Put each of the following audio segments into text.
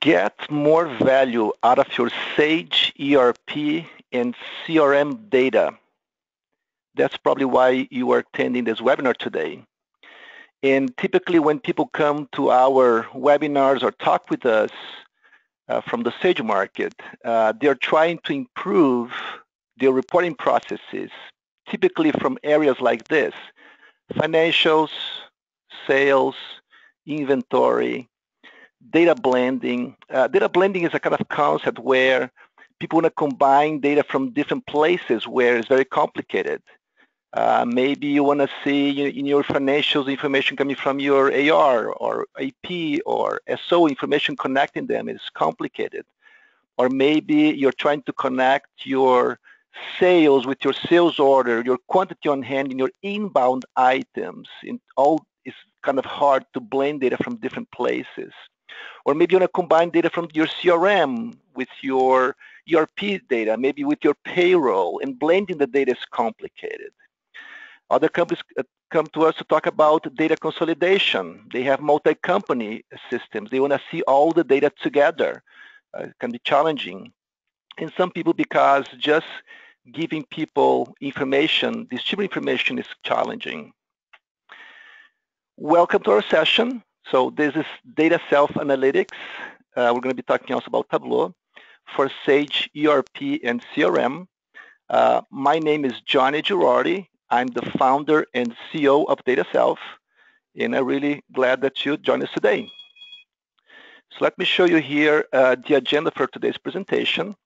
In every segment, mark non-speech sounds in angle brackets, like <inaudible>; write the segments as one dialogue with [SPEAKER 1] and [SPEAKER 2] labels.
[SPEAKER 1] get more value out of your Sage ERP and CRM data. That's probably why you are attending this webinar today. And typically when people come to our webinars or talk with us uh, from the Sage market, uh, they're trying to improve their reporting processes, typically from areas like this, financials, sales, inventory, data blending. Uh, data blending is a kind of concept where people want to combine data from different places where it's very complicated. Uh, maybe you want to see in your financials information coming from your AR or AP or SO information connecting them is complicated. Or maybe you're trying to connect your sales with your sales order, your quantity on hand, and your inbound items. In all is kind of hard to blend data from different places. Or maybe you want to combine data from your CRM with your ERP data, maybe with your payroll, and blending the data is complicated. Other companies uh, come to us to talk about data consolidation. They have multi-company systems. They want to see all the data together. Uh, it can be challenging. And some people, because just giving people information, distributing information is challenging. Welcome to our session. So this is DataSelf Analytics. Uh, we're going to be talking also about Tableau for Sage ERP and CRM. Uh, my name is Johnny Girardi. I'm the founder and CEO of DataSelf, and I'm really glad that you joined us today. So let me show you here uh, the agenda for today's presentation.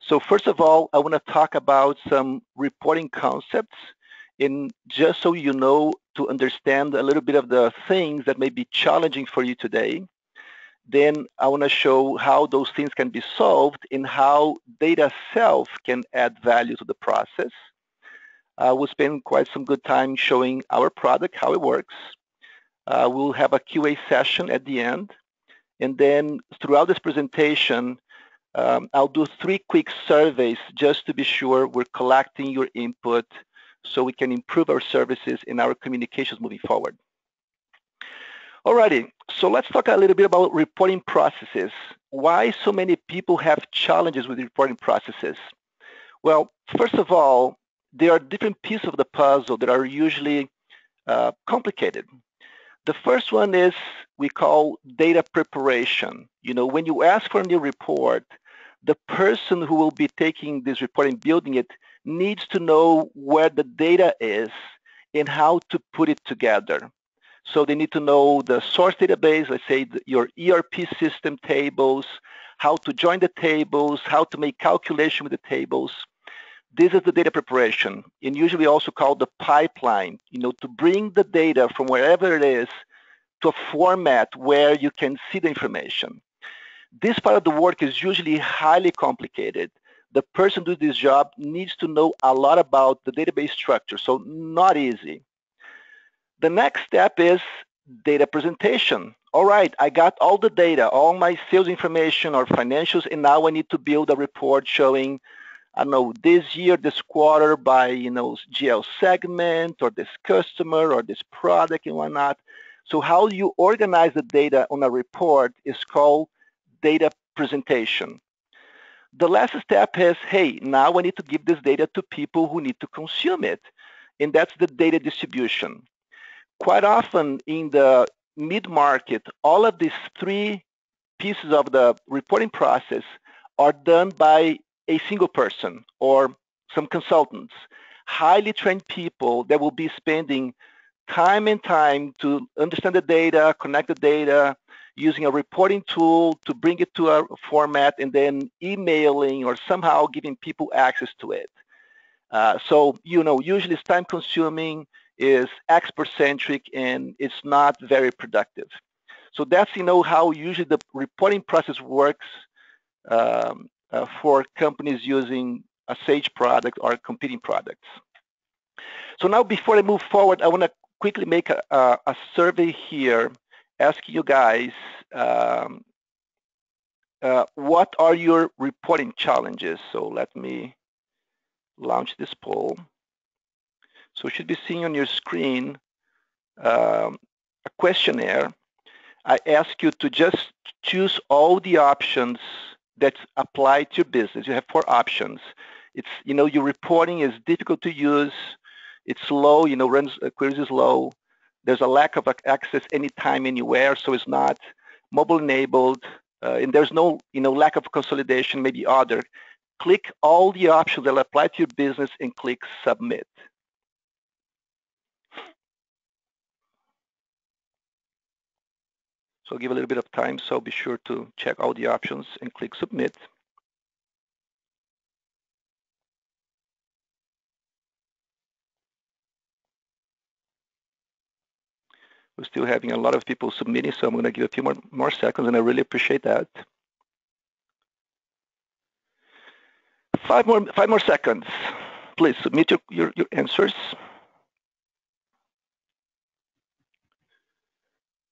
[SPEAKER 1] So first of all, I want to talk about some reporting concepts and just so you know to understand a little bit of the things that may be challenging for you today. Then I want to show how those things can be solved and how data self can add value to the process. Uh, we'll spend quite some good time showing our product, how it works. Uh, we'll have a QA session at the end. And then throughout this presentation, um, I'll do three quick surveys just to be sure we're collecting your input so we can improve our services and our communications moving forward. Alrighty, so let's talk a little bit about reporting processes. Why so many people have challenges with reporting processes? Well, first of all, there are different pieces of the puzzle that are usually uh, complicated. The first one is we call data preparation. You know, when you ask for a new report, the person who will be taking this report and building it needs to know where the data is and how to put it together. So they need to know the source database, let's say your ERP system tables, how to join the tables, how to make calculation with the tables. This is the data preparation, and usually also called the pipeline, you know, to bring the data from wherever it is to a format where you can see the information. This part of the work is usually highly complicated. The person doing this job needs to know a lot about the database structure, so not easy. The next step is data presentation. All right, I got all the data, all my sales information or financials, and now I need to build a report showing, I don't know, this year, this quarter by, you know, GL segment or this customer or this product and whatnot. So how you organize the data on a report is called data presentation. The last step is, hey, now I need to give this data to people who need to consume it. And that's the data distribution. Quite often in the mid-market, all of these three pieces of the reporting process are done by a single person or some consultants, highly trained people that will be spending time and time to understand the data, connect the data, using a reporting tool to bring it to a format and then emailing or somehow giving people access to it. Uh, so, you know, usually it's time consuming, is expert-centric, and it's not very productive. So that's, you know, how usually the reporting process works um, uh, for companies using a Sage product or competing products. So now before I move forward, I want to quickly make a, a, a survey here asking you guys um, uh, what are your reporting challenges? So let me launch this poll. So you should be seeing on your screen um, a questionnaire. I ask you to just choose all the options that apply to your business. You have four options. It's, you know, your reporting is difficult to use. It's slow, you know, runs uh, queries is low. There's a lack of access anytime, anywhere, so it's not mobile enabled. Uh, and there's no, you know, lack of consolidation, maybe other. Click all the options that apply to your business and click submit. So give a little bit of time, so be sure to check all the options and click submit. We're still having a lot of people submitting, so I'm going to give a few more, more seconds, and I really appreciate that. Five more, five more seconds. Please submit your, your, your answers.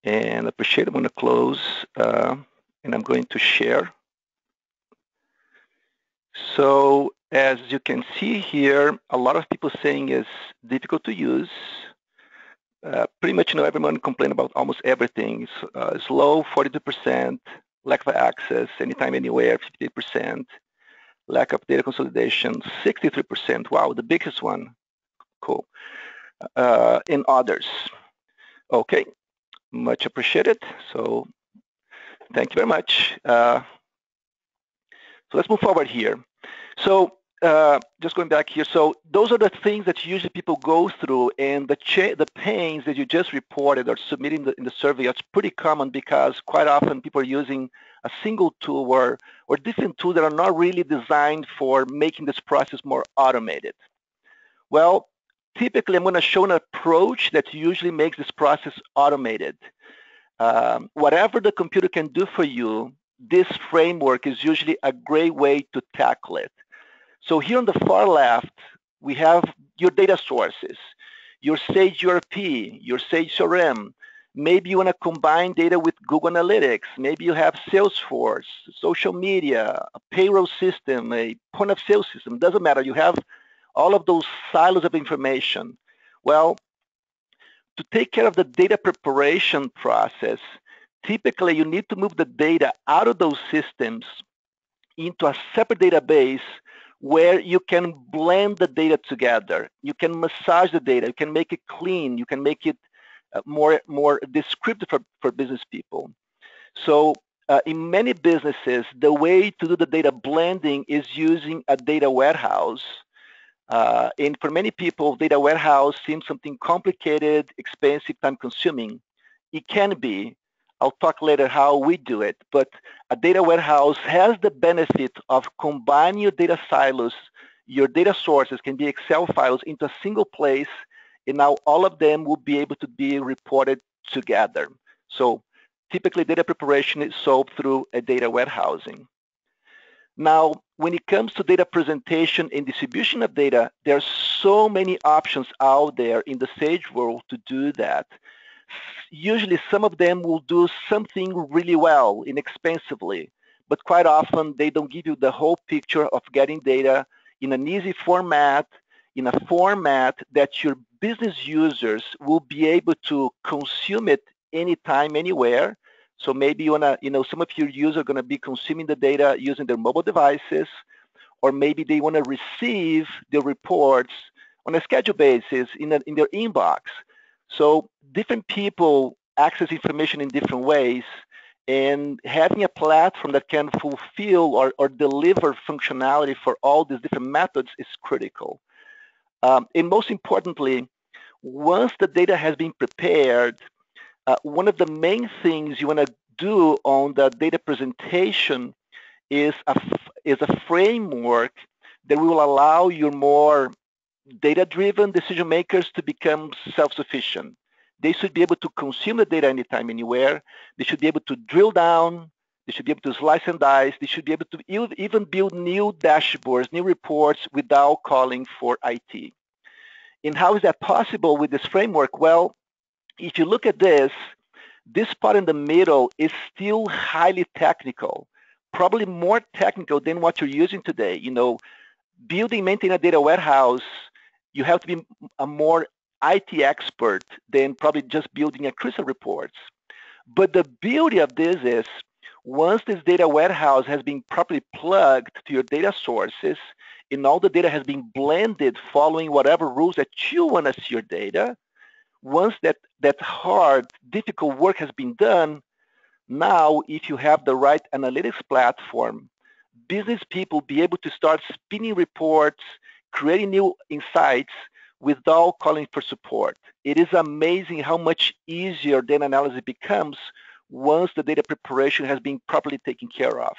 [SPEAKER 1] And I appreciate, I'm going to close, uh, and I'm going to share. So as you can see here, a lot of people saying it's difficult to use. Uh, pretty much you know everyone complain about almost everything. Uh, slow, 42%, lack of access, anytime, anywhere, 58%, lack of data consolidation, 63%. Wow, the biggest one. Cool. Uh, in others. Okay, much appreciated. So thank you very much. Uh, so let's move forward here. So uh, just going back here, so those are the things that usually people go through, and the the pains that you just reported or submitting the, in the survey are pretty common because quite often people are using a single tool or or different tools that are not really designed for making this process more automated. Well, typically I'm going to show an approach that usually makes this process automated. Um, whatever the computer can do for you, this framework is usually a great way to tackle it. So here on the far left, we have your data sources, your Sage ERP, your Sage CRM. Maybe you want to combine data with Google Analytics. Maybe you have Salesforce, social media, a payroll system, a point of sale system. Doesn't matter. You have all of those silos of information. Well, to take care of the data preparation process, typically you need to move the data out of those systems into a separate database where you can blend the data together. You can massage the data. You can make it clean. You can make it uh, more, more descriptive for, for business people. So uh, in many businesses, the way to do the data blending is using a data warehouse uh, and for many people, data warehouse seems something complicated, expensive, time consuming. It can be. I'll talk later how we do it, but a data warehouse has the benefit of combining your data silos, your data sources can be Excel files into a single place, and now all of them will be able to be reported together. So typically data preparation is solved through a data warehousing. Now, when it comes to data presentation and distribution of data, there are so many options out there in the Sage world to do that. Usually some of them will do something really well, inexpensively, but quite often they don't give you the whole picture of getting data in an easy format, in a format that your business users will be able to consume it anytime, anywhere, so maybe you wanna, you know, some of your users are gonna be consuming the data using their mobile devices, or maybe they wanna receive the reports on a schedule basis in, a, in their inbox. So different people access information in different ways, and having a platform that can fulfill or, or deliver functionality for all these different methods is critical. Um, and most importantly, once the data has been prepared, uh, one of the main things you want to do on the data presentation is a, is a framework that will allow your more data-driven decision makers to become self-sufficient. They should be able to consume the data anytime, anywhere. They should be able to drill down. They should be able to slice and dice. They should be able to even build new dashboards, new reports without calling for IT. And how is that possible with this framework? Well, if you look at this, this part in the middle is still highly technical, probably more technical than what you're using today. You know, building, maintaining a data warehouse, you have to be a more IT expert than probably just building a Crystal reports. But the beauty of this is once this data warehouse has been properly plugged to your data sources and all the data has been blended following whatever rules that you want to see your data, once that, that hard, difficult work has been done, now if you have the right analytics platform, business people be able to start spinning reports, creating new insights without calling for support. It is amazing how much easier data analysis becomes once the data preparation has been properly taken care of.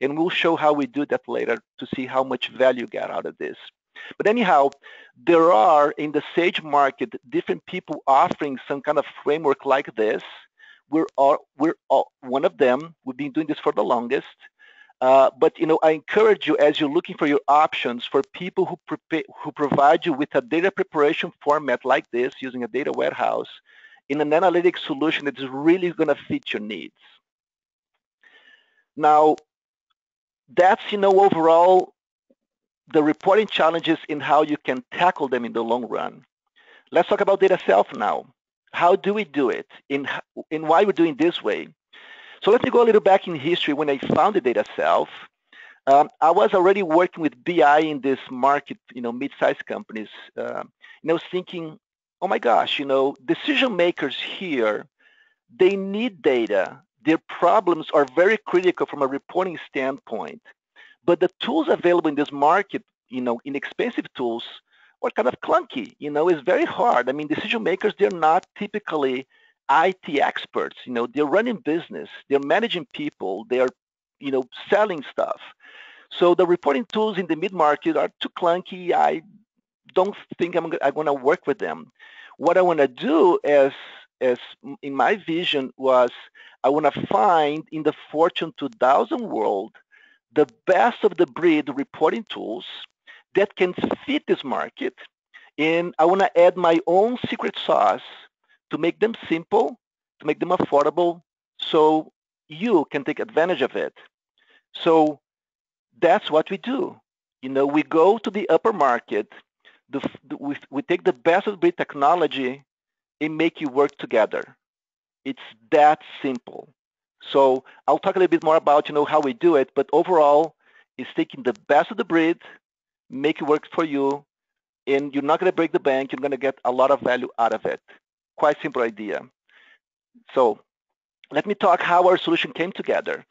[SPEAKER 1] And we'll show how we do that later to see how much value get out of this. But anyhow, there are in the Sage market different people offering some kind of framework like this. We're all, we're all, one of them. We've been doing this for the longest. Uh, but you know, I encourage you as you're looking for your options for people who, prepare, who provide you with a data preparation format like this using a data warehouse in an analytic solution that is really going to fit your needs. Now, that's you know overall the reporting challenges in how you can tackle them in the long run. Let's talk about DataSelf now. How do we do it? In, in why we're doing this way? So let me go a little back in history when I founded Data Self. Um, I was already working with BI in this market, you know, mid-sized companies. Uh, you know, thinking, oh my gosh, you know, decision makers here, they need data. Their problems are very critical from a reporting standpoint. But the tools available in this market, you know, inexpensive tools, are kind of clunky. You know, it's very hard. I mean, decision makers, they're not typically IT experts. You know, they're running business, they're managing people, they are, you know, selling stuff. So the reporting tools in the mid-market are too clunky. I don't think I'm, I'm going to work with them. What I want to do is, as in my vision was I want to find in the Fortune 2000 world the best of the breed reporting tools that can fit this market. And I want to add my own secret sauce to make them simple, to make them affordable, so you can take advantage of it. So that's what we do. You know, we go to the upper market, the, we, we take the best of breed technology and make you work together. It's that simple. So I'll talk a little bit more about, you know, how we do it, but overall, it's taking the best of the breed, make it work for you, and you're not going to break the bank. You're going to get a lot of value out of it quite simple idea. So let me talk how our solution came together.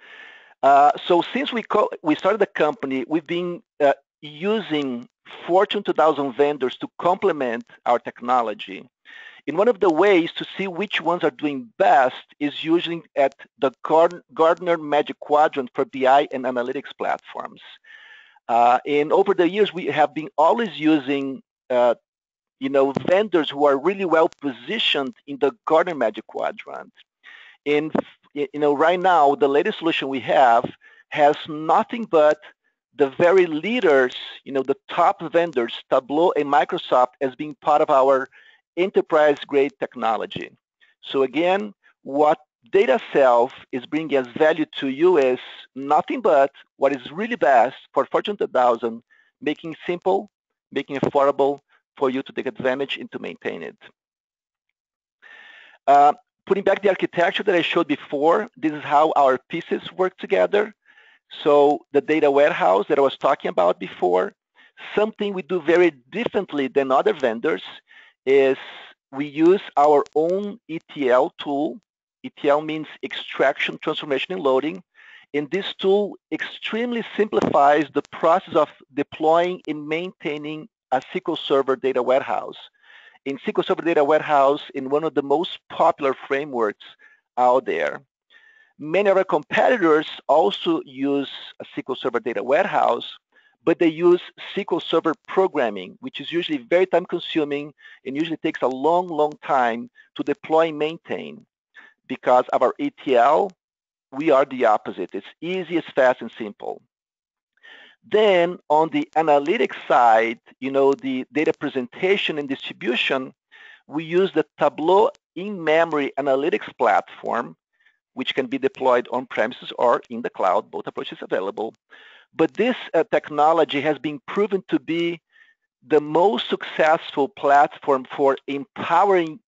[SPEAKER 1] Uh, so since we, we started the company, we've been uh, using Fortune 2000 vendors to complement our technology. And one of the ways to see which ones are doing best is using at the Gartner Magic Quadrant for BI and analytics platforms. Uh, and over the years, we have been always using uh, you know, vendors who are really well positioned in the Gartner Magic Quadrant. And, you know, right now, the latest solution we have has nothing but the very leaders, you know, the top vendors, Tableau and Microsoft as being part of our enterprise-grade technology. So again, what Data Self is bringing as value to you is nothing but what is really best for Fortune 2000, making simple, making affordable, for you to take advantage and to maintain it. Uh, putting back the architecture that I showed before, this is how our pieces work together. So the data warehouse that I was talking about before, something we do very differently than other vendors is we use our own ETL tool. ETL means extraction, transformation, and loading. And this tool extremely simplifies the process of deploying and maintaining a SQL Server data warehouse. In SQL Server data warehouse, in one of the most popular frameworks out there. Many of our competitors also use a SQL Server data warehouse, but they use SQL Server programming, which is usually very time consuming and usually takes a long, long time to deploy and maintain. Because of our ETL, we are the opposite. It's easy, it's fast, and simple. Then on the analytics side, you know, the data presentation and distribution, we use the Tableau in-memory analytics platform, which can be deployed on premises or in the cloud, both approaches available. But this uh, technology has been proven to be the most successful platform for empowering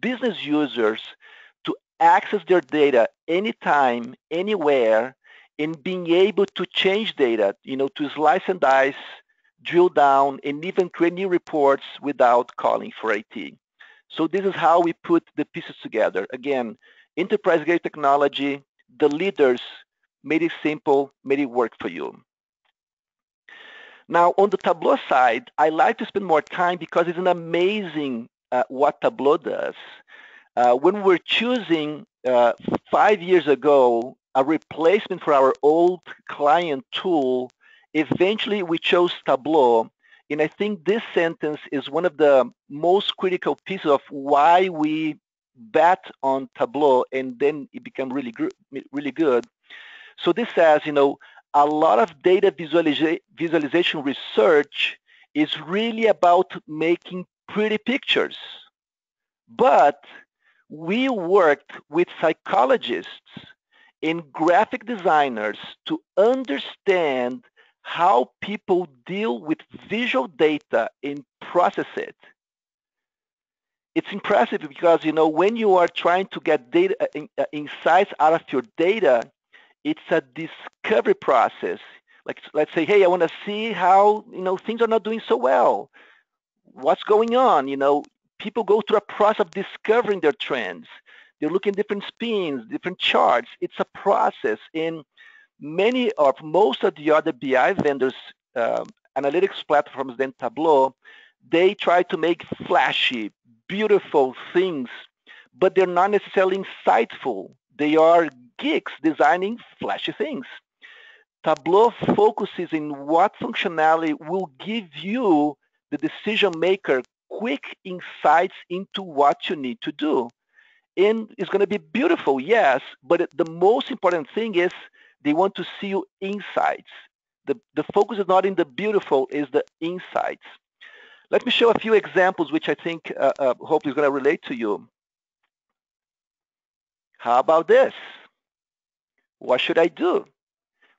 [SPEAKER 1] business users to access their data anytime, anywhere, and being able to change data, you know, to slice and dice, drill down, and even create new reports without calling for IT. So this is how we put the pieces together. Again, enterprise-grade technology, the leaders made it simple, made it work for you. Now, on the Tableau side, I like to spend more time because it's an amazing uh, what Tableau does. Uh, when we're choosing uh, five years ago a replacement for our old client tool, eventually we chose Tableau. And I think this sentence is one of the most critical pieces of why we bet on Tableau and then it became really, really good. So this says, you know, a lot of data visualiza visualization research is really about making pretty pictures. But we worked with psychologists and graphic designers to understand how people deal with visual data and process it. It's impressive because, you know, when you are trying to get data uh, uh, insights out of your data, it's a discovery process. Like, let's say, hey, I want to see how, you know, things are not doing so well. What's going on? You know, people go through a process of discovering their trends. They're looking different spins, different charts. It's a process. In many of most of the other BI vendors, um, analytics platforms than Tableau, they try to make flashy, beautiful things, but they're not necessarily insightful. They are geeks designing flashy things. Tableau focuses in what functionality will give you, the decision maker, quick insights into what you need to do. And it's going to be beautiful, yes, but the most important thing is they want to see you insights. The, the focus is not in the beautiful, is the insights. Let me show a few examples which I think uh, uh, hopefully is going to relate to you. How about this? What should I do?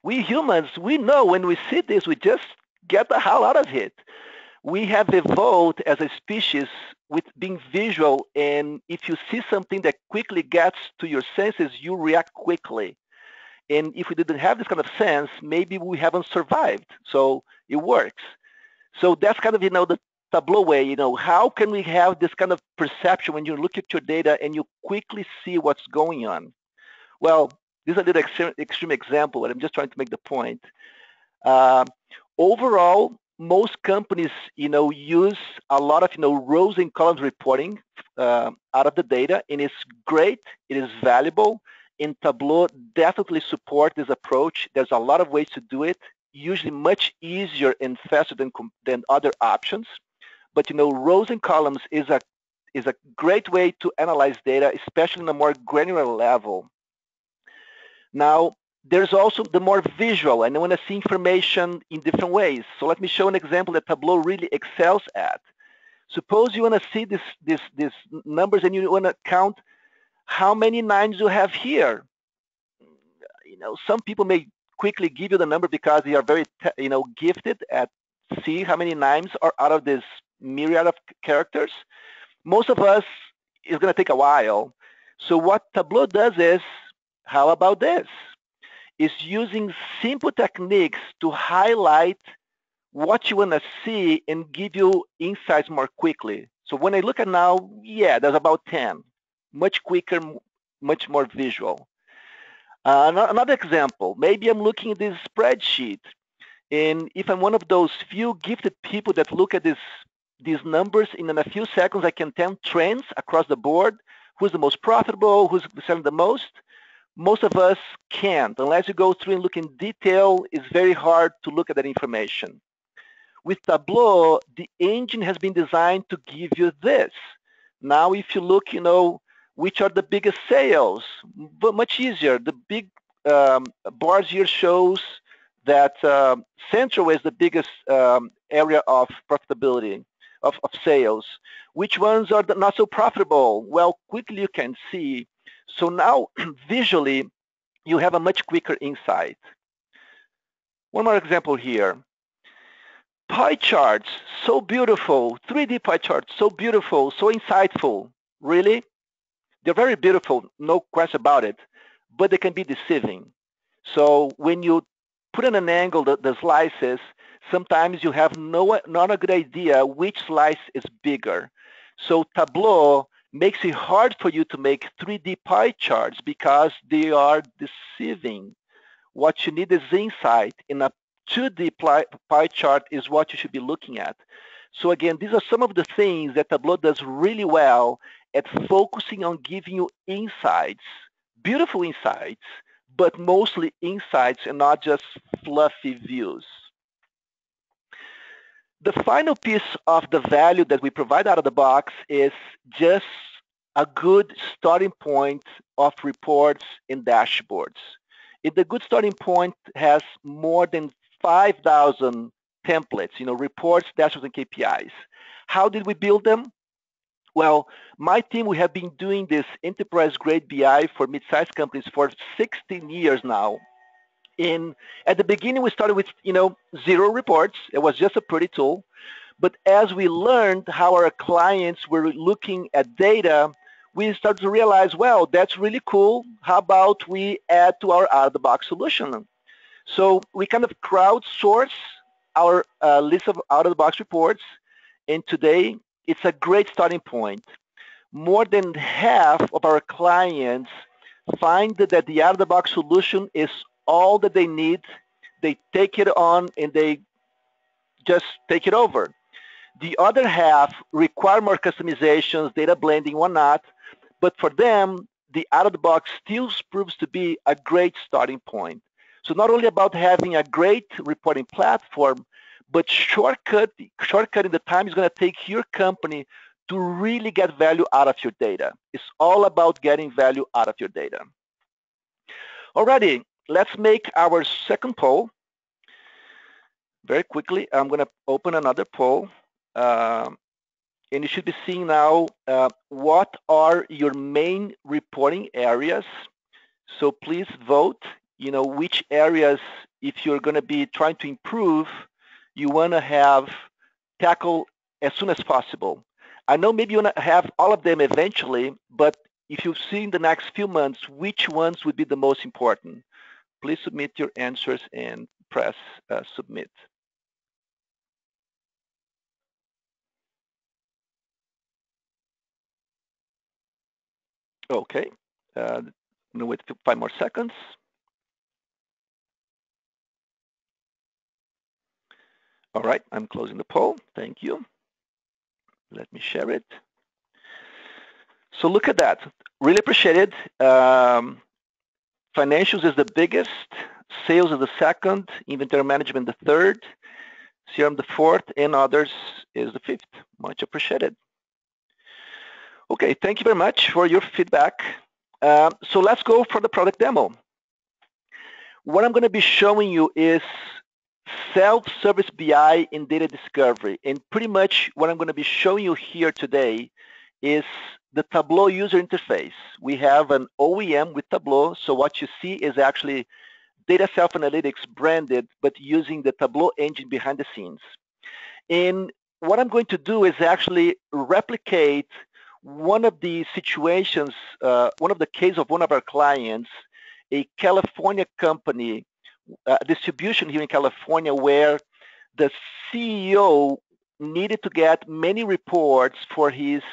[SPEAKER 1] We humans, we know when we see this, we just get the hell out of it. We have evolved as a species with being visual, and if you see something that quickly gets to your senses, you react quickly. And if we didn't have this kind of sense, maybe we haven't survived. So it works. So that's kind of, you know, the Tableau way, you know, how can we have this kind of perception when you look at your data and you quickly see what's going on? Well, this is a little extreme, example, but I'm just trying to make the point. Uh, overall, most companies, you know, use a lot of, you know, rows and columns reporting uh, out of the data, and it's great. It is valuable. In Tableau, definitely support this approach. There's a lot of ways to do it, usually much easier and faster than, than other options. But, you know, rows and columns is a is a great way to analyze data, especially on a more granular level. Now, there's also the more visual, and I want to see information in different ways. So let me show an example that Tableau really excels at. Suppose you want to see this, this, this numbers and you want to count how many nines you have here. You know, some people may quickly give you the number because they are very, you know, gifted at see how many nines are out of this myriad of characters. Most of us is going to take a while. So what Tableau does is how about this? Is using simple techniques to highlight what you want to see and give you insights more quickly. So when I look at now, yeah, there's about 10. Much quicker, much more visual. Uh, another example, maybe I'm looking at this spreadsheet, and if I'm one of those few gifted people that look at this, these numbers, in a few seconds I can tell trends across the board, who's the most profitable, who's selling the most, most of us can't. Unless you go through and look in detail, it's very hard to look at that information. With Tableau, the engine has been designed to give you this. Now, if you look, you know, which are the biggest sales, but much easier. The big um, bars here shows that uh, Central is the biggest um, area of profitability of, of sales. Which ones are not so profitable? Well, quickly you can see so now <clears throat> visually, you have a much quicker insight. One more example here. Pie charts, so beautiful. 3D pie charts, so beautiful, so insightful. Really? They're very beautiful, no question about it, but they can be deceiving. So when you put in an angle the, the slices, sometimes you have no not a good idea which slice is bigger. So Tableau makes it hard for you to make 3D pie charts because they are deceiving. What you need is insight. In a 2D pie chart is what you should be looking at. So again, these are some of the things that Tableau does really well at focusing on giving you insights, beautiful insights, but mostly insights and not just fluffy views. The final piece of the value that we provide out of the box is just a good starting point of reports and dashboards. If the good starting point has more than 5,000 templates, you know, reports, dashboards, and KPIs. How did we build them? Well, my team, we have been doing this enterprise-grade BI for mid-sized companies for 16 years now. In At the beginning, we started with, you know, zero reports. It was just a pretty tool. But as we learned how our clients were looking at data, we started to realize, well, that's really cool. How about we add to our out-of-the-box solution? So we kind of crowdsource our uh, list of out-of-the-box reports, and today it's a great starting point. More than half of our clients find that the out-of-the-box solution is all that they need. They take it on and they just take it over. The other half require more customizations, data blending, whatnot, but for them, the out-of-the-box still proves to be a great starting point. So not only about having a great reporting platform, but shortcut, shortcutting the time is going to take your company to really get value out of your data. It's all about getting value out of your data. Alrighty, let's make our second poll. Very quickly, I'm going to open another poll. Um, and you should be seeing now uh, what are your main reporting areas. So please vote, you know, which areas, if you're going to be trying to improve, you want to have tackle as soon as possible. I know maybe you want to have all of them eventually, but if you see in the next few months, which ones would be the most important? Please submit your answers and press uh, submit. Okay, uh, wait five more seconds. All right, I'm closing the poll. Thank you. Let me share it. So look at that. Really appreciate it. Um, financials is the biggest. Sales is the second. Inventory management the third. CRM the fourth. And others is the fifth. Much appreciated. Okay, thank you very much for your feedback. Uh, so let's go for the product demo. What I'm going to be showing you is self-service BI in data discovery. And pretty much what I'm going to be showing you here today is the Tableau user interface. We have an OEM with Tableau. So what you see is actually DataSelf Analytics branded, but using the Tableau engine behind the scenes. And what I'm going to do is actually replicate one of the situations, uh, one of the case of one of our clients, a California company, a uh, distribution here in California where the CEO needed to get many reports for his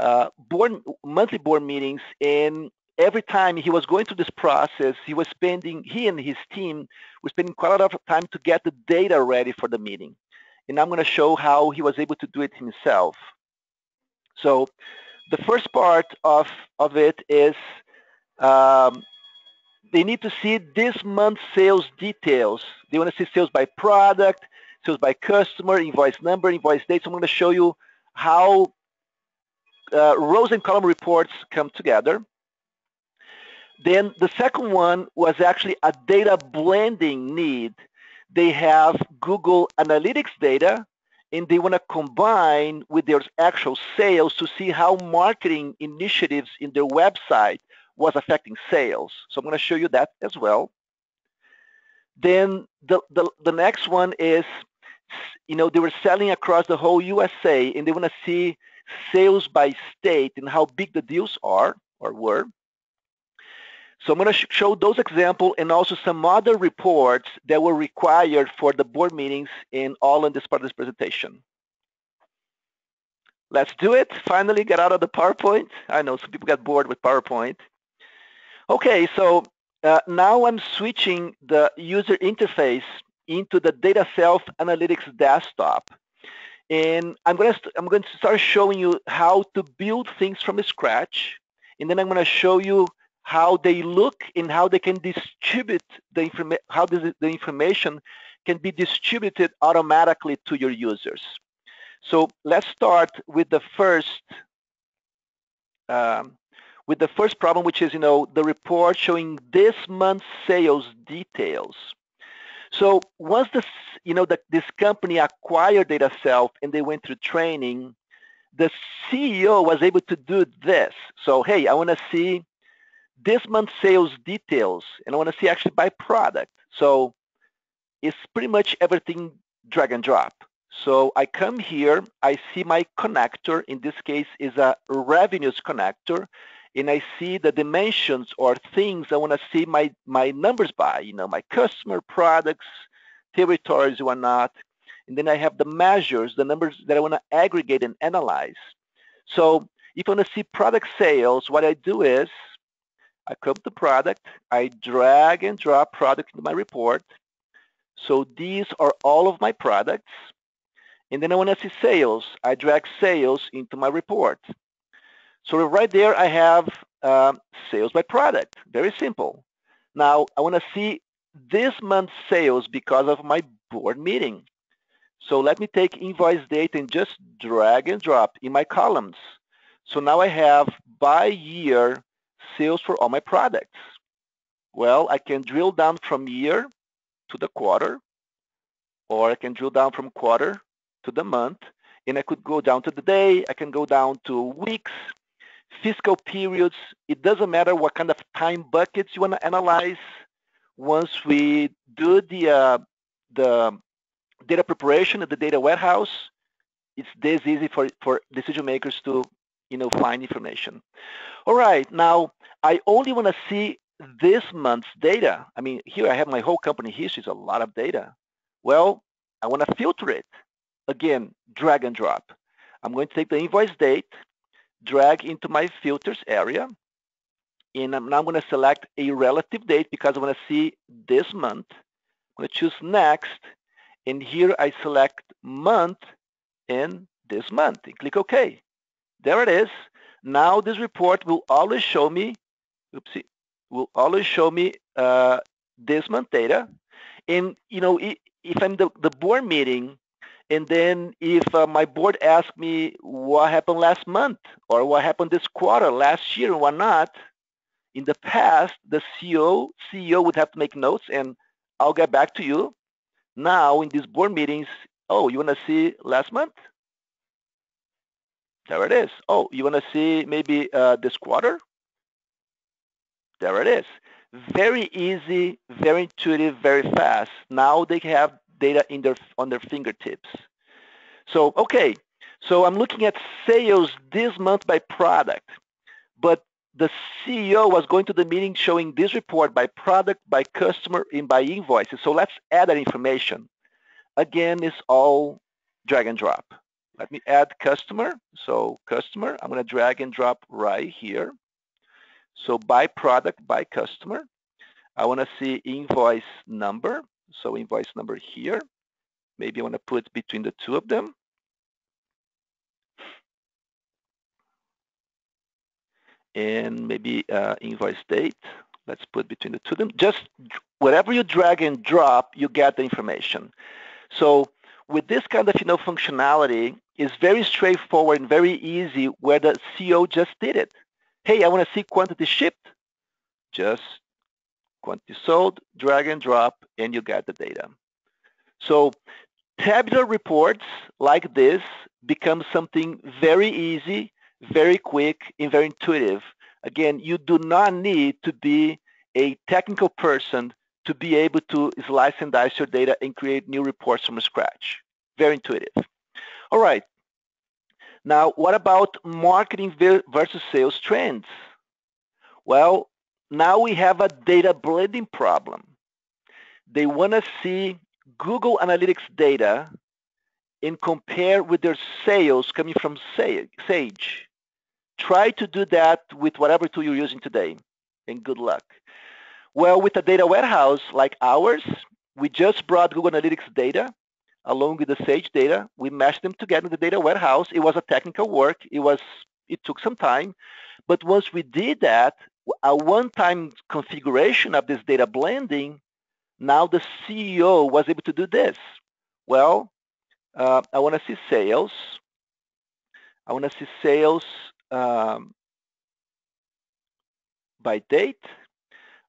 [SPEAKER 1] uh, board, monthly board meetings and every time he was going through this process, he was spending, he and his team were spending quite a lot of time to get the data ready for the meeting. And I'm going to show how he was able to do it himself. So the first part of, of it is um, they need to see this month's sales details. They want to see sales by product, sales by customer, invoice number, invoice date. So I'm going to show you how uh, rows and column reports come together. Then the second one was actually a data blending need. They have Google Analytics data and they want to combine with their actual sales to see how marketing initiatives in their website was affecting sales. So I'm going to show you that as well. Then the, the, the next one is, you know, they were selling across the whole USA and they want to see sales by state and how big the deals are or were. So I'm going to show those examples and also some other reports that were required for the board meetings in all in this part of this presentation. Let's do it. Finally get out of the PowerPoint. I know some people got bored with PowerPoint. Okay, so uh, now I'm switching the user interface into the DataSelf Analytics desktop. And I'm going, to, I'm going to start showing you how to build things from scratch. And then I'm going to show you how they look and how they can distribute the information, how the, the information can be distributed automatically to your users. So let's start with the first um, with the first problem, which is you know the report showing this month's sales details. So once this you know that this company acquired DataSelf and they went through training, the CEO was able to do this. So hey, I want to see this month's sales details, and I want to see actually by product. So it's pretty much everything drag and drop. So I come here, I see my connector, in this case is a revenues connector, and I see the dimensions or things I want to see my, my numbers by, you know, my customer products, territories, whatnot. And then I have the measures, the numbers that I want to aggregate and analyze. So if I want to see product sales, what I do is I come to product, I drag and drop product into my report. So these are all of my products. And then I want to see sales. I drag sales into my report. So right there, I have uh, sales by product. Very simple. Now, I want to see this month's sales because of my board meeting. So let me take invoice date and just drag and drop in my columns. So now I have by year sales for all my products. Well, I can drill down from year to the quarter, or I can drill down from quarter to the month, and I could go down to the day, I can go down to weeks, fiscal periods. It doesn't matter what kind of time buckets you want to analyze. Once we do the, uh, the data preparation at the data warehouse, it's this easy for, for decision makers to you know, find information. All right, now I only want to see this month's data. I mean, here I have my whole company history, it's a lot of data. Well, I want to filter it. Again, drag and drop. I'm going to take the invoice date, drag into my filters area, and I'm now going to select a relative date because I want to see this month. I'm going to choose next, and here I select month and this month, and click OK. There it is. Now this report will always show me, oopsie, will always show me uh, this month data. And you know, if I'm the, the board meeting, and then if uh, my board asks me what happened last month or what happened this quarter, last year, and whatnot, in the past, the CEO, CEO would have to make notes and I'll get back to you. Now in these board meetings, oh, you want to see last month? There it is. Oh, you want to see maybe uh, this quarter? There it is. Very easy, very intuitive, very fast. Now they have data in their on their fingertips. So okay, so I'm looking at sales this month by product, but the CEO was going to the meeting showing this report by product, by customer, and by invoices. So let's add that information. Again, it's all drag and drop. Let me add customer. So customer, I'm going to drag and drop right here. So by product, by customer. I want to see invoice number. So invoice number here. Maybe I want to put between the two of them. And maybe uh, invoice date. Let's put between the two of them. Just whatever you drag and drop, you get the information. So with this kind of you know functionality, it's very straightforward and very easy where the CEO just did it. Hey, I want to see quantity shipped. Just quantity sold, drag and drop, and you get the data. So tabular reports like this become something very easy, very quick, and very intuitive. Again, you do not need to be a technical person to be able to slice and dice your data and create new reports from scratch. Very intuitive. All right. Now, what about marketing versus sales trends? Well, now we have a data blending problem. They want to see Google Analytics data and compare with their sales coming from Sage. Try to do that with whatever tool you're using today, and good luck. Well, with a data warehouse like ours, we just brought Google Analytics data along with the Sage data. We mashed them together in the data warehouse. It was a technical work. It was it took some time, but once we did that, a one-time configuration of this data blending, now the CEO was able to do this. Well, uh, I want to see sales. I want to see sales um, by date.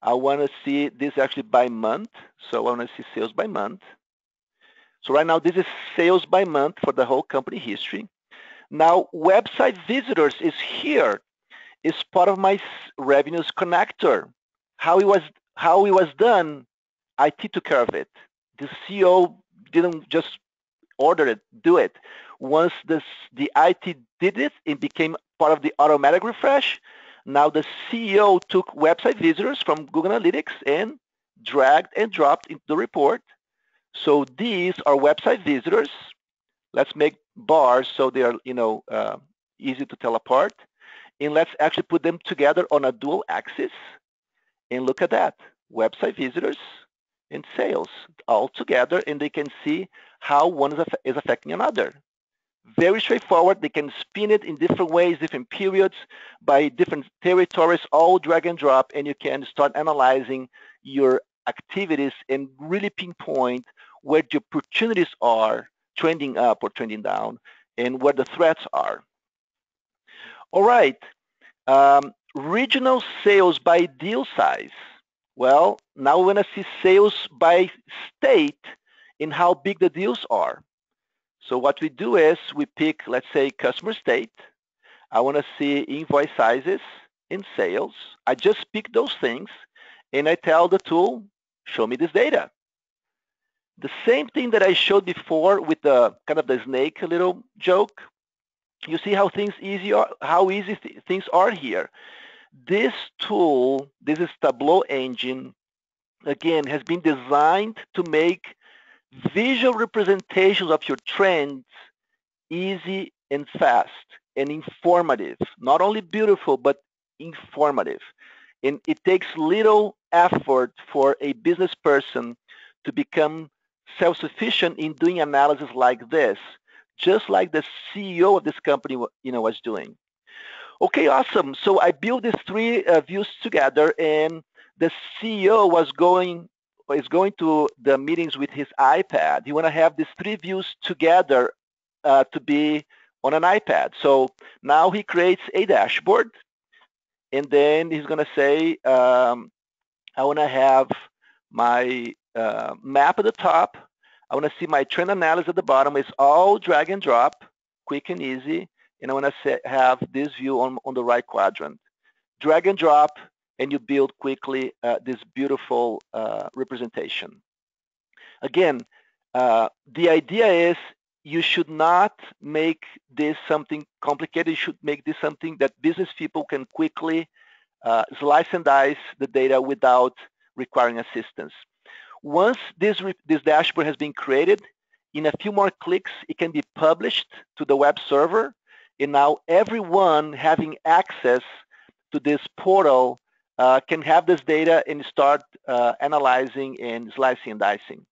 [SPEAKER 1] I want to see this actually by month. So I want to see sales by month. So right now, this is sales by month for the whole company history. Now, website visitors is here. It's part of my revenues connector. How it was how it was done, IT took care of it. The CEO didn't just order it, do it. Once this, the IT did it, it became part of the automatic refresh. Now the CEO took website visitors from Google Analytics and dragged and dropped into the report. So these are website visitors. Let's make bars so they are, you know, uh, easy to tell apart. And let's actually put them together on a dual axis. And look at that, website visitors and sales all together, and they can see how one is, affecting another. Very straightforward. They can spin it in different ways, different periods, by different territories, all drag and drop, and you can start analyzing your activities and really pinpoint where the opportunities are trending up or trending down and where the threats are. All right, um, regional sales by deal size. Well, now we're going to see sales by state in how big the deals are. So what we do is we pick, let's say, customer state. I want to see invoice sizes in sales. I just pick those things, and I tell the tool, show me this data. The same thing that I showed before with the kind of the snake little joke. You see how things easy are, how easy th things are here. This tool, this is Tableau engine, again, has been designed to make visual representations of your trends easy and fast and informative. Not only beautiful, but informative. And it takes little effort for a business person to become self-sufficient in doing analysis like this, just like the CEO of this company you know, was doing. Okay, awesome. So I built these three uh, views together and the CEO was going is going to the meetings with his iPad. You want to have these three views together uh, to be on an iPad. So now he creates a dashboard and then he's going to say, um, I want to have my uh, map at the top. I want to see my trend analysis at the bottom. It's all drag and drop, quick and easy. And I want to have this view on, on the right quadrant. Drag and drop, and you build quickly uh, this beautiful uh, representation. Again, uh, the idea is you should not make this something complicated. You should make this something that business people can quickly uh, slice and dice the data without requiring assistance. Once this, this dashboard has been created, in a few more clicks, it can be published to the web server. And now everyone having access to this portal uh, can have this data and start uh, analyzing and slicing and dicing.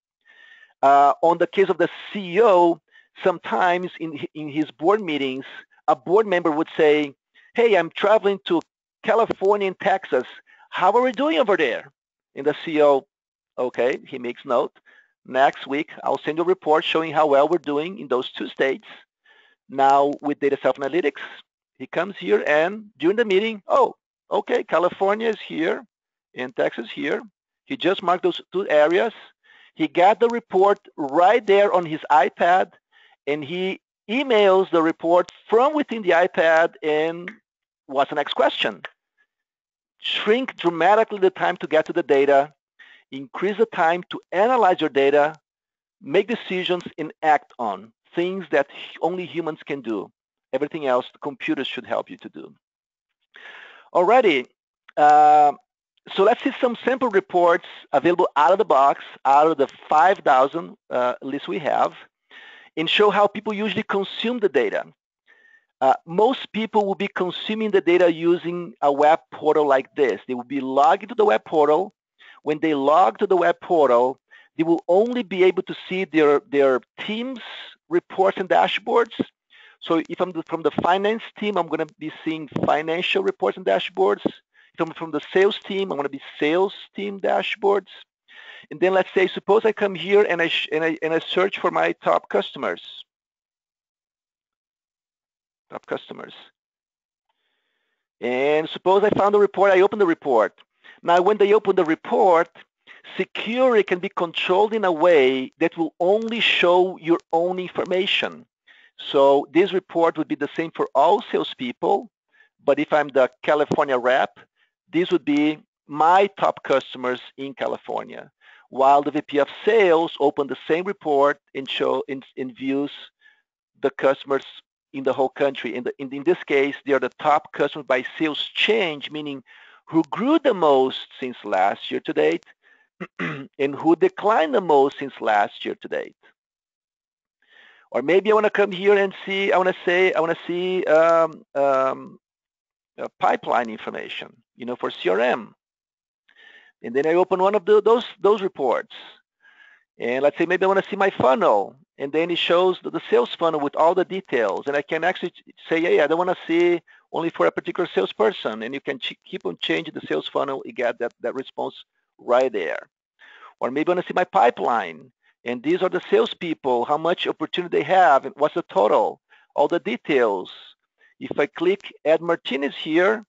[SPEAKER 1] Uh, on the case of the CEO, sometimes in, in his board meetings, a board member would say, hey, I'm traveling to California and Texas. How are we doing over there? And the CEO Okay, he makes note. Next week, I'll send you a report showing how well we're doing in those two states. Now with DataSelf Analytics, he comes here and during the meeting, oh, okay, California is here and Texas here. He just marked those two areas. He got the report right there on his iPad and he emails the report from within the iPad and what's the next question? Shrink dramatically the time to get to the data increase the time to analyze your data, make decisions, and act on things that only humans can do. Everything else, the computers should help you to do. Alrighty, uh, so let's see some sample reports available out of the box, out of the 5,000 uh, we have, and show how people usually consume the data. Uh, most people will be consuming the data using a web portal like this. They will be logged into the web portal. When they log to the web portal, they will only be able to see their, their team's reports and dashboards. So if I'm from the finance team, I'm going to be seeing financial reports and dashboards. If I'm from the sales team, I'm going to be sales team dashboards. And then let's say, suppose I come here and I, and I, and I search for my top customers top customers. And suppose I found a report, I open the report. Now, when they open the report, security can be controlled in a way that will only show your own information. So this report would be the same for all salespeople, but if I'm the California rep, this would be my top customers in California. While the VP of sales open the same report and show in, in views the customers in the whole country. In, the, in, in this case, they are the top customers by sales change, meaning who grew the most since last year to date <clears throat> and who declined the most since last year to date. Or maybe I want to come here and see, I want to say, I want to see um, um, pipeline information, you know, for CRM. And then I open one of the, those, those reports. And let's say maybe I want to see my funnel and then it shows the, the sales funnel with all the details. And I can actually say, hey, I don't want to see only for a particular salesperson. And you can keep on changing the sales funnel. You get that, that response right there. Or maybe I want to see my pipeline. And these are the salespeople, how much opportunity they have, and what's the total, all the details. If I click Add Martinez here,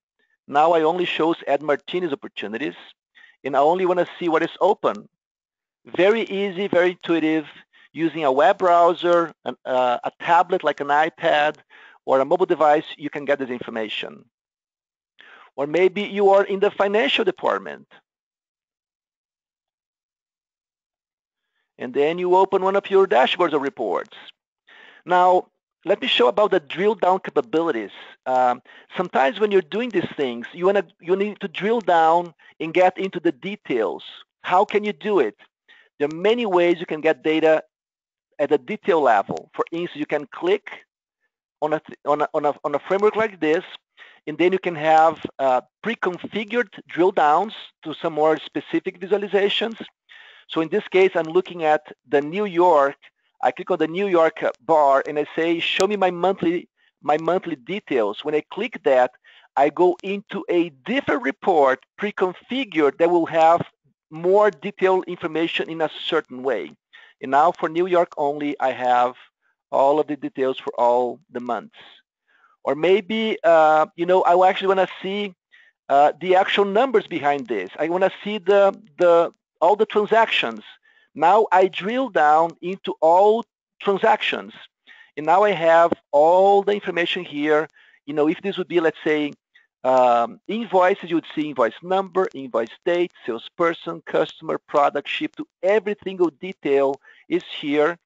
[SPEAKER 1] now I only shows Add Martinez opportunities. And I only want to see what is open. Very easy, very intuitive using a web browser, an, uh, a tablet like an iPad, or a mobile device, you can get this information. Or maybe you are in the financial department. And then you open one of your dashboards or reports. Now, let me show about the drill down capabilities. Um, sometimes when you're doing these things, you, wanna, you need to drill down and get into the details. How can you do it? There are many ways you can get data at a detail level. For instance, you can click on a, on a, on a, on a framework like this, and then you can have uh, pre-configured drill downs to some more specific visualizations. So in this case, I'm looking at the New York. I click on the New York bar and I say, show me my monthly, my monthly details. When I click that, I go into a different report pre-configured that will have more detailed information in a certain way. And now for New York only, I have all of the details for all the months. Or maybe, uh, you know, I actually want to see uh, the actual numbers behind this. I want to see the, the, all the transactions. Now I drill down into all transactions. And now I have all the information here. You know, if this would be, let's say, um, invoices, you would see invoice number, invoice date, salesperson, customer, product, ship to every single detail is here.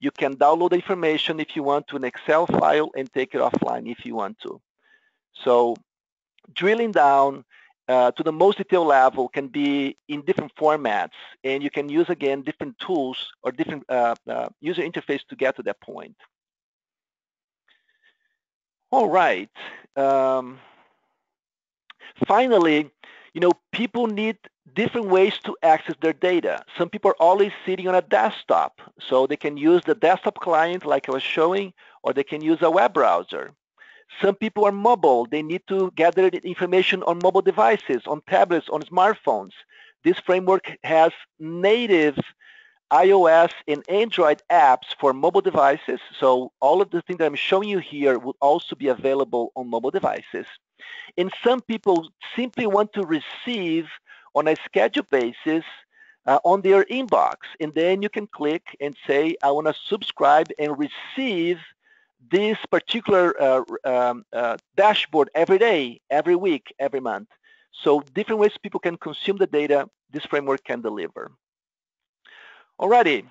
[SPEAKER 1] You can download the information if you want to an Excel file and take it offline if you want to. So drilling down uh, to the most detailed level can be in different formats and you can use again different tools or different uh, uh, user interface to get to that point. All right. Um, Finally, you know, people need different ways to access their data. Some people are always sitting on a desktop, so they can use the desktop client like I was showing, or they can use a web browser. Some people are mobile. They need to gather information on mobile devices, on tablets, on smartphones. This framework has native iOS and Android apps for mobile devices. So all of the things that I'm showing you here will also be available on mobile devices. And some people simply want to receive on a schedule basis uh, on their inbox. And then you can click and say, I want to subscribe and receive this particular uh, um, uh, dashboard every day, every week, every month. So different ways people can consume the data this framework can deliver. Alrighty,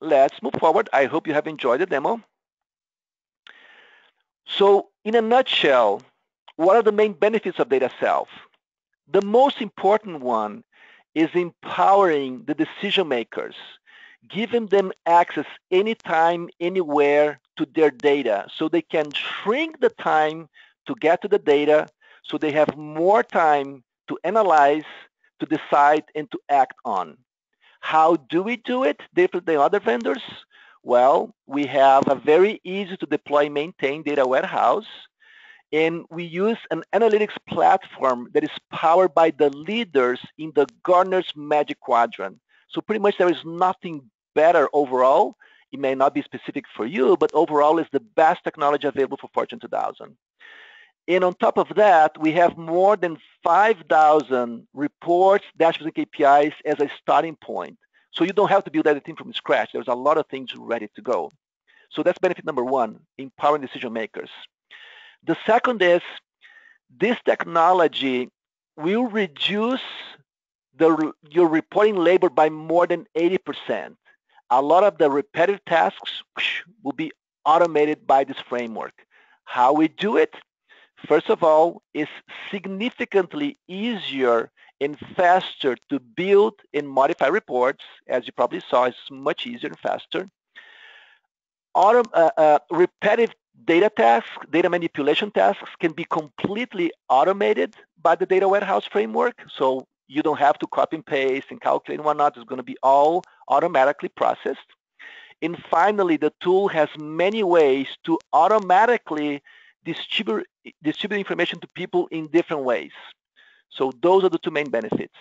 [SPEAKER 1] let's move forward. I hope you have enjoyed the demo. So in a nutshell, what are the main benefits of data self? The most important one is empowering the decision makers, giving them access anytime, anywhere to their data so they can shrink the time to get to the data so they have more time to analyze, to decide, and to act on. How do we do it different than other vendors? Well, we have a very easy to deploy maintain data warehouse and we use an analytics platform that is powered by the leaders in the Gartner's Magic Quadrant. So pretty much there is nothing better overall. It may not be specific for you, but overall is the best technology available for Fortune 2000. And on top of that, we have more than 5,000 reports, dashboards, and KPIs as a starting point. So you don't have to build everything from scratch. There's a lot of things ready to go. So that's benefit number one, empowering decision makers. The second is this technology will reduce the, your reporting labor by more than 80%. A lot of the repetitive tasks will be automated by this framework. How we do it? First of all, it's significantly easier and faster to build and modify reports. As you probably saw, it's much easier and faster. Auto, uh, uh, repetitive data tasks, data manipulation tasks can be completely automated by the data warehouse framework. So you don't have to copy and paste and calculate and whatnot. It's going to be all automatically processed. And finally, the tool has many ways to automatically distribute, distribute information to people in different ways. So those are the two main benefits.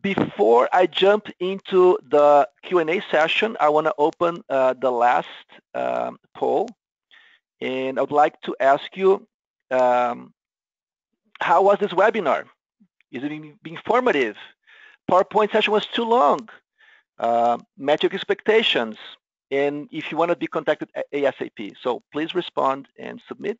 [SPEAKER 1] Before I jump into the Q&A session, I want to open uh, the last um, poll. And I would like to ask you, um, how was this webinar? Is it informative? PowerPoint session was too long. Uh, met your expectations and if you want to be contacted ASAP. So please respond and submit.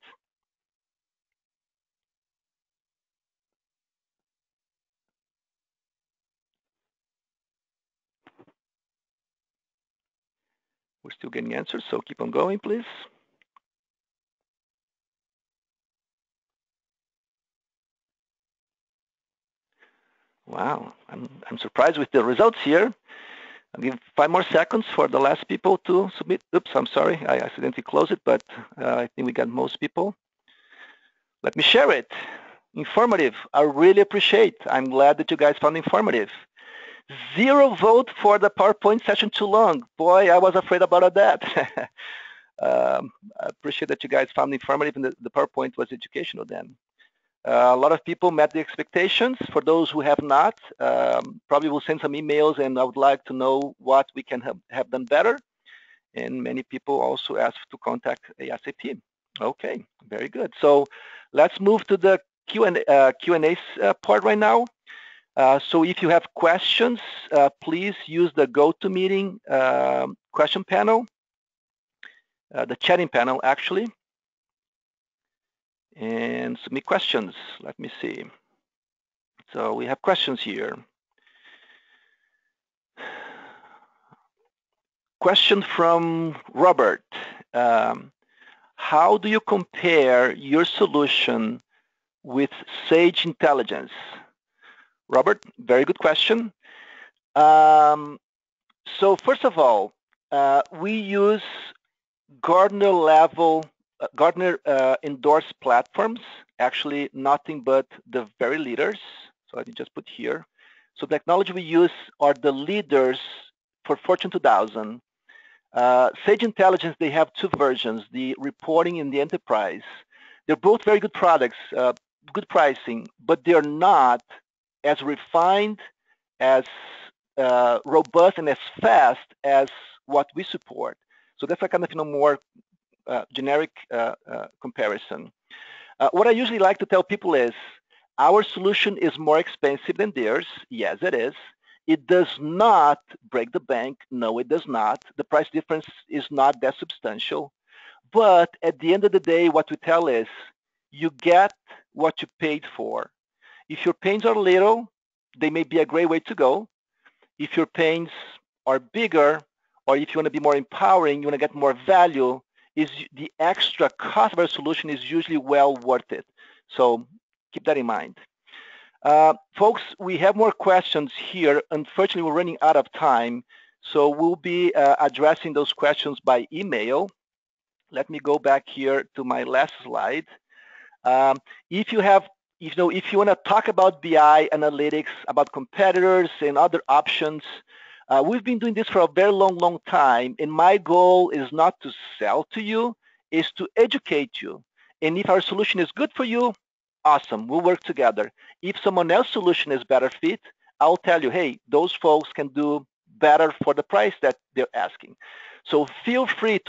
[SPEAKER 1] We're still getting answers, so keep on going, please. Wow, I'm, I'm surprised with the results here. I'll give five more seconds for the last people to submit. Oops, I'm sorry, I accidentally closed it, but uh, I think we got most people. Let me share it. Informative, I really appreciate. I'm glad that you guys found informative. Zero vote for the PowerPoint session too long. Boy, I was afraid about that. <laughs> um, I appreciate that you guys found the informative and the, the PowerPoint was educational then. Uh, a lot of people met the expectations. For those who have not, um, probably will send some emails and I would like to know what we can have, have done better. And many people also asked to contact ASAP. Okay, very good. So let's move to the Q&A uh, uh, part right now. Uh, so if you have questions, uh, please use the GoToMeeting um, question panel, uh, the chatting panel actually and submit questions. Let me see. So we have questions here. Question from Robert. Um, how do you compare your solution with Sage Intelligence? Robert, very good question. Um, so first of all, uh, we use Gartner level uh, Gartner uh, endorsed platforms, actually nothing but the very leaders. So me just put here. So the technology we use are the leaders for Fortune 2000. Uh, Sage Intelligence, they have two versions, the reporting and the enterprise. They're both very good products, uh, good pricing, but they're not as refined, as uh, robust, and as fast as what we support. So that's a kind of you know more uh, generic uh, uh, comparison. what I usually like to tell people is our solution is more expensive than theirs. Yes, it is. It does not break the bank. No, it does not. The price difference is not that substantial. But at the end of the day, what we tell is you get what you paid for. If your pains are little, they may be a great way to go. If your pains are bigger, or if you want to be more empowering, you want to get more value, is the extra cost of our solution is usually well worth it. So keep that in mind. Uh, folks, we have more questions here. Unfortunately, we're running out of time. So we'll be uh, addressing those questions by email. Let me go back here to my last slide. Um, if you have, you know, if you want to talk about BI analytics, about competitors and other options, uh, we've been doing this for a very long, long time. And my goal is not to sell to you, is to educate you. And if our solution is good for you, awesome, we'll work together. If someone else's solution is better fit, I'll tell you, hey, those folks can do better for the price that they're asking. So feel free